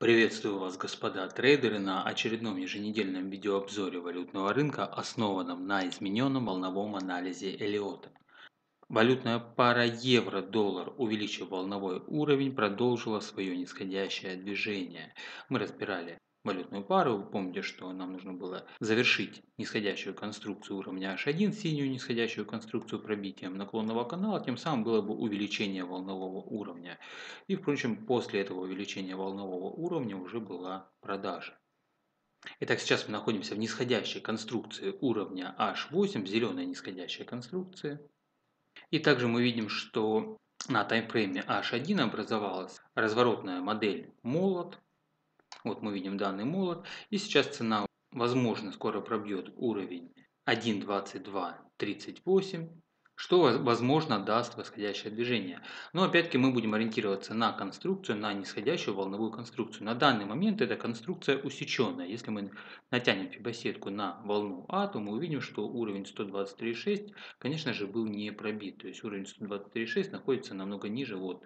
Приветствую вас, господа трейдеры, на очередном еженедельном видеообзоре валютного рынка, основанном на измененном волновом анализе Элиота. Валютная пара евро-доллар, увеличив волновой уровень, продолжила свое нисходящее движение. Мы разбирали валютную пару. Вы помните, что нам нужно было завершить нисходящую конструкцию уровня H1, синюю нисходящую конструкцию пробитием наклонного канала, тем самым было бы увеличение волнового уровня. И, впрочем, после этого увеличения волнового уровня уже была продажа. Итак, сейчас мы находимся в нисходящей конструкции уровня H8, зеленая нисходящая конструкция. И также мы видим, что на таймфрейме H1 образовалась разворотная модель молот, вот мы видим данный молот. И сейчас цена, возможно, скоро пробьет уровень 1.2238, что, возможно, даст восходящее движение. Но опять-таки мы будем ориентироваться на конструкцию, на нисходящую волновую конструкцию. На данный момент эта конструкция усеченная. Если мы натянем фибосетку на волну А, то мы увидим, что уровень 123.6, конечно же, был не пробит. То есть уровень 123.6 находится намного ниже вот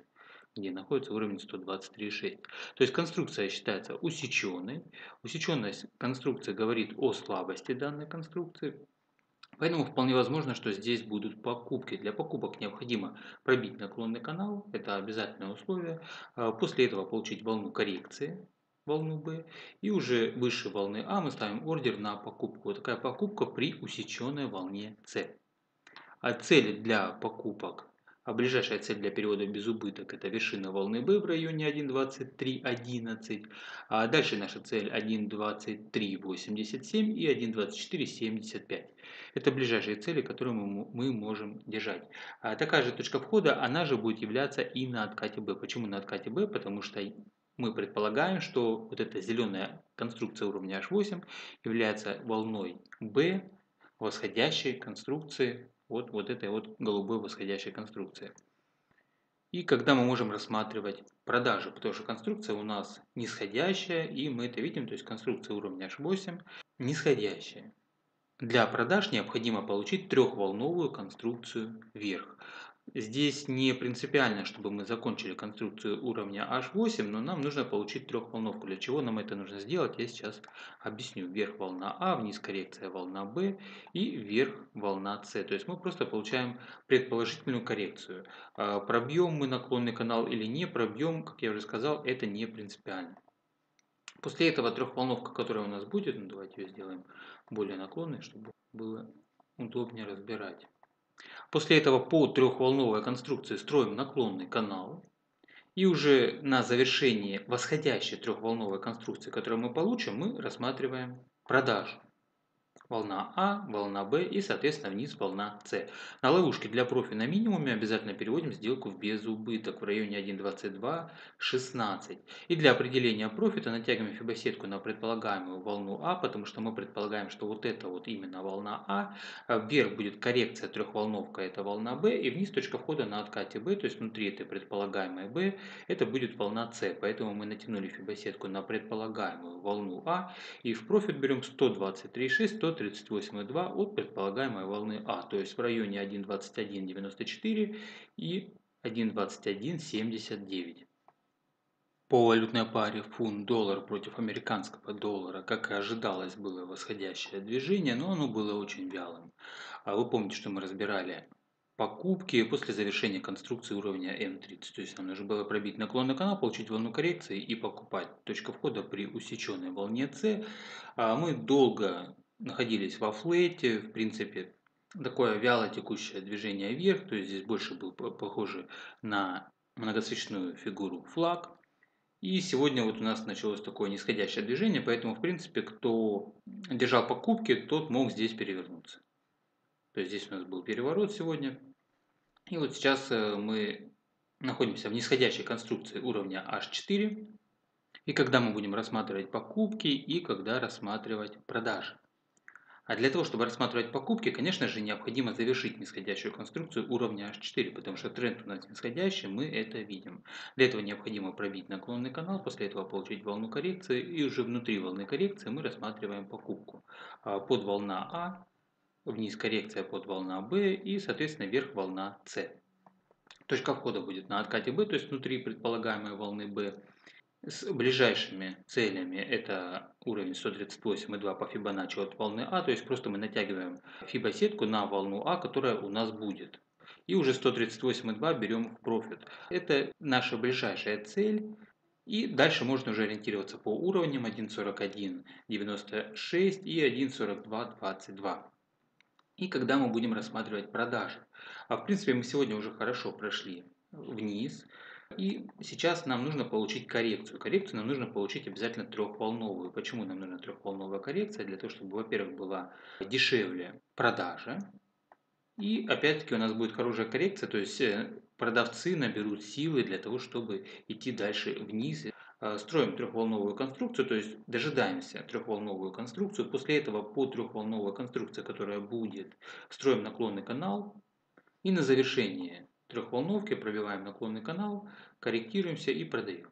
где находится уровень 123,6. То есть конструкция считается усеченной. Усеченность конструкции говорит о слабости данной конструкции. Поэтому вполне возможно, что здесь будут покупки. Для покупок необходимо пробить наклонный канал, это обязательное условие. А после этого получить волну коррекции, волну B. И уже выше волны А мы ставим ордер на покупку. Вот такая покупка при усеченной волне С. А цель для покупок а ближайшая цель для перевода без убыток это вершина волны B в районе 1.2311. А дальше наша цель 1.2387 и 1.2475. Это ближайшие цели, которые мы, можем держать. А такая же точка входа, она же будет являться и на откате B. Почему на откате B? Потому что мы предполагаем, что вот эта зеленая конструкция уровня H8 является волной B восходящей конструкции вот, вот этой вот голубой восходящей конструкции. И когда мы можем рассматривать продажи, потому что конструкция у нас нисходящая, и мы это видим, то есть конструкция уровня H8 нисходящая. Для продаж необходимо получить трехволновую конструкцию вверх. Здесь не принципиально, чтобы мы закончили конструкцию уровня H8, но нам нужно получить трехволновку. Для чего нам это нужно сделать, я сейчас объясню. Вверх волна А, вниз коррекция волна Б и вверх волна С. То есть мы просто получаем предположительную коррекцию. А, пробьем мы наклонный канал или не пробьем, как я уже сказал, это не принципиально. После этого трехволновка, которая у нас будет, ну давайте ее сделаем более наклонной, чтобы было удобнее разбирать. После этого по трехволновой конструкции строим наклонный канал. И уже на завершении восходящей трехволновой конструкции, которую мы получим, мы рассматриваем продажу волна А, волна Б и, соответственно, вниз волна С. На ловушке для профи на минимуме обязательно переводим сделку в безубыток в районе 1.2216. И для определения профита натягиваем фибосетку на предполагаемую волну А, потому что мы предполагаем, что вот это вот именно волна А. Вверх будет коррекция трехволновка, это волна Б, и вниз точка входа на откате Б, то есть внутри этой предполагаемой Б, это будет волна С. Поэтому мы натянули фибосетку на предполагаемую волну А, и в профит берем 123,6, 138,2 от предполагаемой волны А, то есть в районе 1.2194 и 1.2179. По валютной паре фунт-доллар против американского доллара, как и ожидалось, было восходящее движение, но оно было очень вялым. А вы помните, что мы разбирали покупки после завершения конструкции уровня М30. То есть нам нужно было пробить наклонный канал, получить волну коррекции и покупать. Точка входа при усеченной волне С. А мы долго находились во флете, в принципе, такое вяло текущее движение вверх, то есть здесь больше был похоже на многоцветную фигуру флаг. И сегодня вот у нас началось такое нисходящее движение, поэтому, в принципе, кто держал покупки, тот мог здесь перевернуться. То есть здесь у нас был переворот сегодня. И вот сейчас э, мы находимся в нисходящей конструкции уровня H4. И когда мы будем рассматривать покупки и когда рассматривать продажи. А для того, чтобы рассматривать покупки, конечно же, необходимо завершить нисходящую конструкцию уровня H4, потому что тренд у нас нисходящий, мы это видим. Для этого необходимо пробить наклонный канал, после этого получить волну коррекции, и уже внутри волны коррекции мы рассматриваем покупку. А, под волна А, вниз коррекция под волна B и, соответственно, вверх волна С. Точка входа будет на откате B, то есть внутри предполагаемой волны B. с ближайшими целями это уровень 138,2 по Фибоначчи от волны А, то есть просто мы натягиваем фибосетку на волну А, которая у нас будет. И уже 138,2 берем в профит. Это наша ближайшая цель. И дальше можно уже ориентироваться по уровням 1.41.96 и 1.42.22. И когда мы будем рассматривать продажи. А в принципе мы сегодня уже хорошо прошли вниз. И сейчас нам нужно получить коррекцию. Коррекцию нам нужно получить обязательно трехволновую. Почему нам нужна трехволновая коррекция? Для того, чтобы, во-первых, была дешевле продажа. И опять-таки у нас будет хорошая коррекция, то есть э, продавцы наберут силы для того, чтобы идти дальше вниз. Э, строим трехволновую конструкцию, то есть дожидаемся трехволновую конструкцию. После этого по трехволновой конструкции, которая будет, строим наклонный канал. И на завершение трехволновки пробиваем наклонный канал, корректируемся и продаем.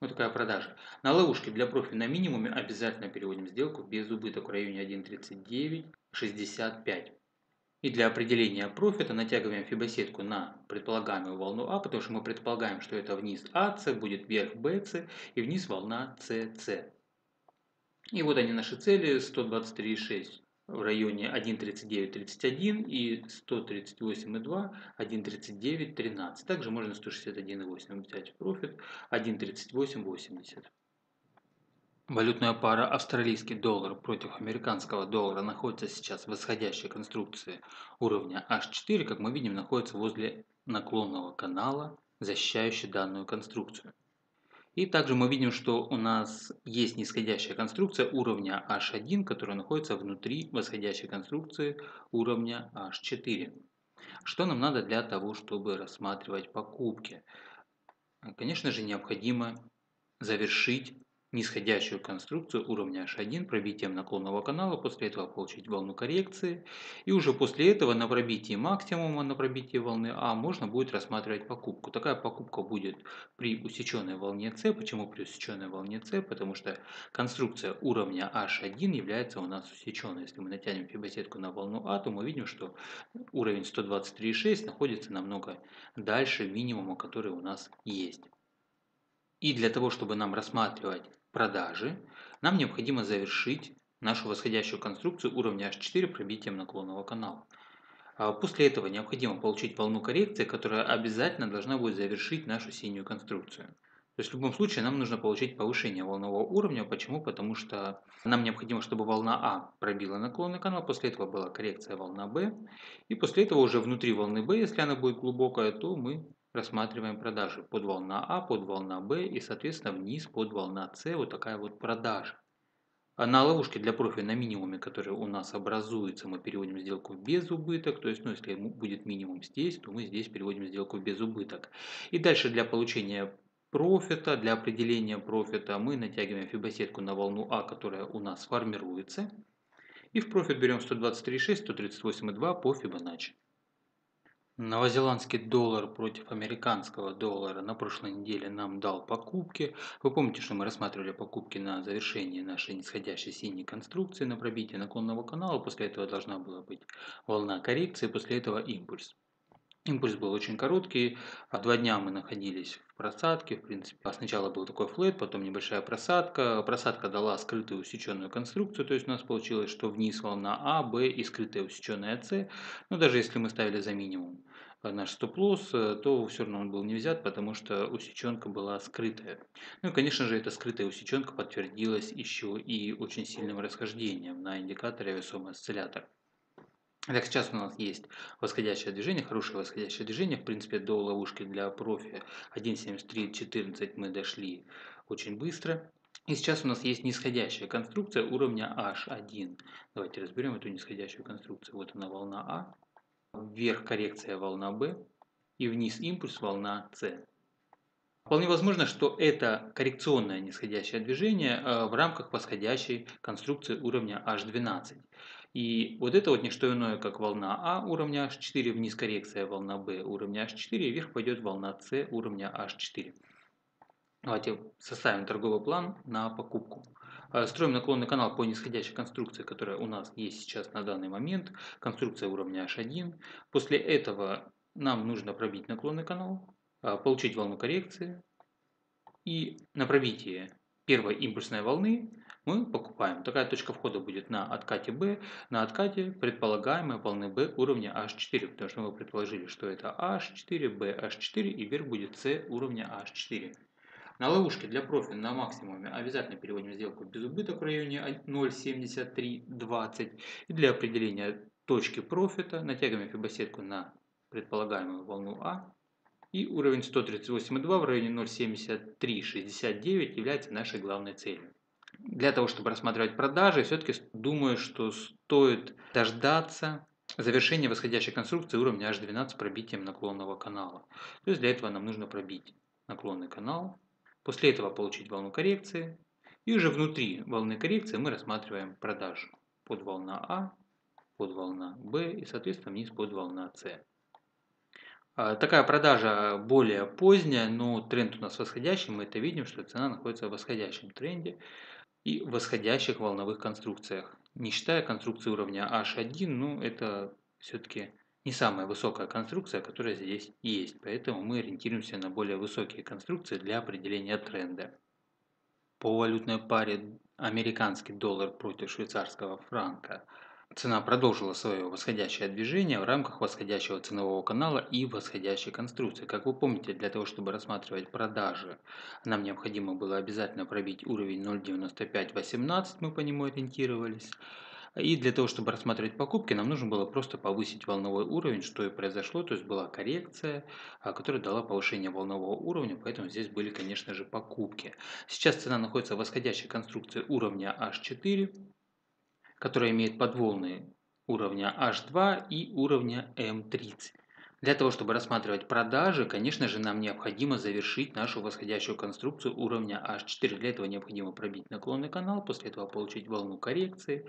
Вот такая продажа. На ловушке для профи на минимуме обязательно переводим сделку без убыток в районе 1.3965. И для определения профита натягиваем фибосетку на предполагаемую волну А, потому что мы предполагаем, что это вниз АС, будет вверх BC и вниз волна CC. И вот они наши цели 123,6 в районе 1.39.31 и 138.2, 1.39.13. Также можно 161.8 взять в профит, 1.38.80. Валютная пара австралийский доллар против американского доллара находится сейчас в восходящей конструкции уровня H4, как мы видим, находится возле наклонного канала, защищающий данную конструкцию. И также мы видим, что у нас есть нисходящая конструкция уровня H1, которая находится внутри восходящей конструкции уровня H4. Что нам надо для того, чтобы рассматривать покупки? Конечно же, необходимо завершить нисходящую конструкцию уровня H1 пробитием наклонного канала, после этого получить волну коррекции. И уже после этого на пробитии максимума, на пробитии волны А, можно будет рассматривать покупку. Такая покупка будет при усеченной волне С. Почему при усеченной волне С? Потому что конструкция уровня H1 является у нас усеченной. Если мы натянем фибосетку на волну А, то мы видим, что уровень 123,6 находится намного дальше минимума, который у нас есть. И для того, чтобы нам рассматривать продажи, нам необходимо завершить нашу восходящую конструкцию уровня H4 пробитием наклонного канала. А после этого необходимо получить волну коррекции, которая обязательно должна будет завершить нашу синюю конструкцию. То есть в любом случае нам нужно получить повышение волнового уровня. Почему? Потому что нам необходимо, чтобы волна А пробила наклонный канал, после этого была коррекция волна Б. И после этого уже внутри волны Б, если она будет глубокая, то мы рассматриваем продажи под волна А, под волна Б и, соответственно, вниз под волна С. Вот такая вот продажа. А на ловушке для профи на минимуме, который у нас образуется, мы переводим сделку без убыток. То есть, ну, если будет минимум здесь, то мы здесь переводим сделку без убыток. И дальше для получения профита, для определения профита мы натягиваем фибосетку на волну А, которая у нас формируется. И в профит берем 123,6, 138,2 по Фибоначчи. Новозеландский доллар против американского доллара на прошлой неделе нам дал покупки. Вы помните, что мы рассматривали покупки на завершение нашей нисходящей синей конструкции на пробитие наклонного канала. После этого должна была быть волна коррекции, после этого импульс. Импульс был очень короткий. А два дня мы находились в просадке. В принципе, сначала был такой флет, потом небольшая просадка. Просадка дала скрытую усеченную конструкцию. То есть у нас получилось, что вниз волна А, Б и скрытая усеченная С. Но даже если мы ставили за минимум наш стоп-лосс, э, то все равно он был не взят, потому что усеченка была скрытая. Ну и, конечно же, эта скрытая усеченка подтвердилась еще и очень сильным расхождением на индикаторе весомый осциллятор. Так, сейчас у нас есть восходящее движение, хорошее восходящее движение. В принципе, до ловушки для профи 1.73.14 мы дошли очень быстро. И сейчас у нас есть нисходящая конструкция уровня H1. Давайте разберем эту нисходящую конструкцию. Вот она волна А вверх коррекция волна B и вниз импульс волна C. Вполне возможно, что это коррекционное нисходящее движение э, в рамках восходящей конструкции уровня H12. И вот это вот не что иное, как волна А уровня H4, вниз коррекция волна B уровня H4, и вверх пойдет волна С уровня H4. Давайте составим торговый план на покупку. Э, строим наклонный канал по нисходящей конструкции, которая у нас есть сейчас на данный момент. Конструкция уровня H1. После этого нам нужно пробить наклонный канал, э, получить волну коррекции И на пробитие первой импульсной волны мы покупаем. Такая точка входа будет на откате B, на откате предполагаемой волны B уровня H4, потому что мы предположили, что это H4, B, H4 и вверх будет C уровня H4. На ловушке для профиля на максимуме обязательно переводим сделку без убыток в районе 0.7320. И для определения точки профита натягиваем фибосетку на предполагаемую волну А. И уровень 138,2 в районе 0.7369 является нашей главной целью. Для того, чтобы рассматривать продажи, все-таки думаю, что стоит дождаться завершения восходящей конструкции уровня H12 пробитием наклонного канала. То есть для этого нам нужно пробить наклонный канал, после этого получить волну коррекции, и уже внутри волны коррекции мы рассматриваем продажу под волна А, под волна Б и соответственно вниз под волна С. А, такая продажа более поздняя, но тренд у нас восходящий, мы это видим, что цена находится в восходящем тренде и восходящих волновых конструкциях. Не считая конструкции уровня H1, ну это все-таки не самая высокая конструкция, которая здесь есть. Поэтому мы ориентируемся на более высокие конструкции для определения тренда. По валютной паре американский доллар против швейцарского франка – Цена продолжила свое восходящее движение в рамках восходящего ценового канала и восходящей конструкции. Как вы помните, для того, чтобы рассматривать продажи, нам необходимо было обязательно пробить уровень 0.9518, мы по нему ориентировались. И для того, чтобы рассматривать покупки, нам нужно было просто повысить волновой уровень, что и произошло. То есть была коррекция, а, которая дала повышение волнового уровня, поэтому здесь были, конечно же, покупки. Сейчас цена находится в восходящей конструкции уровня H4 которая имеет подволны уровня H2 и уровня M30. Для того, чтобы рассматривать продажи, конечно же, нам необходимо завершить нашу восходящую конструкцию уровня H4. Для этого необходимо пробить наклонный канал, после этого получить волну коррекции.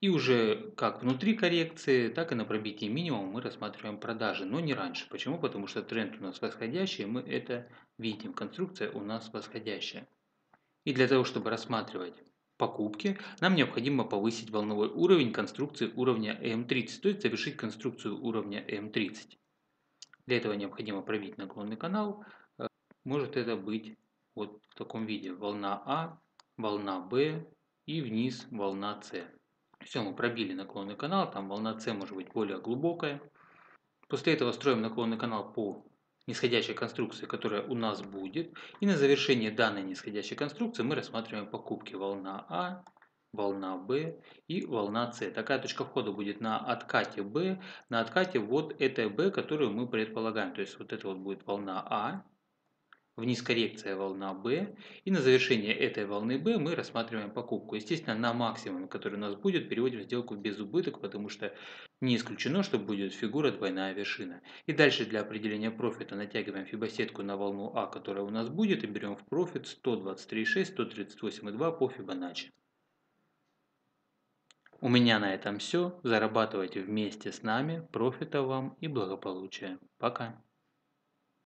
И уже как внутри коррекции, так и на пробитии минимума мы рассматриваем продажи, но не раньше. Почему? Потому что тренд у нас восходящий, мы это видим. Конструкция у нас восходящая. И для того, чтобы рассматривать покупки, нам необходимо повысить волновой уровень конструкции уровня M30, то есть завершить конструкцию уровня M30. Для этого необходимо пробить наклонный канал. Э, может это быть вот в таком виде. Волна А, волна Б и вниз волна С. Все, мы пробили наклонный канал, там волна С может быть более глубокая. После этого строим наклонный канал по нисходящей конструкции, которая у нас будет. И на завершение данной нисходящей конструкции мы рассматриваем покупки волна А, волна Б и волна С. Такая точка входа будет на откате Б, на откате вот этой Б, которую мы предполагаем. То есть вот это вот будет волна А, вниз коррекция волна B, и на завершение этой волны B мы рассматриваем покупку. Естественно, на максимум, который у нас будет, переводим сделку без убыток, потому что не исключено, что будет фигура двойная вершина. И дальше для определения профита натягиваем фибосетку на волну А, которая у нас будет, и берем в профит 123,6, 138,2 по Фибоначчи. У меня на этом все. Зарабатывайте вместе с нами. Профита вам и благополучия. Пока.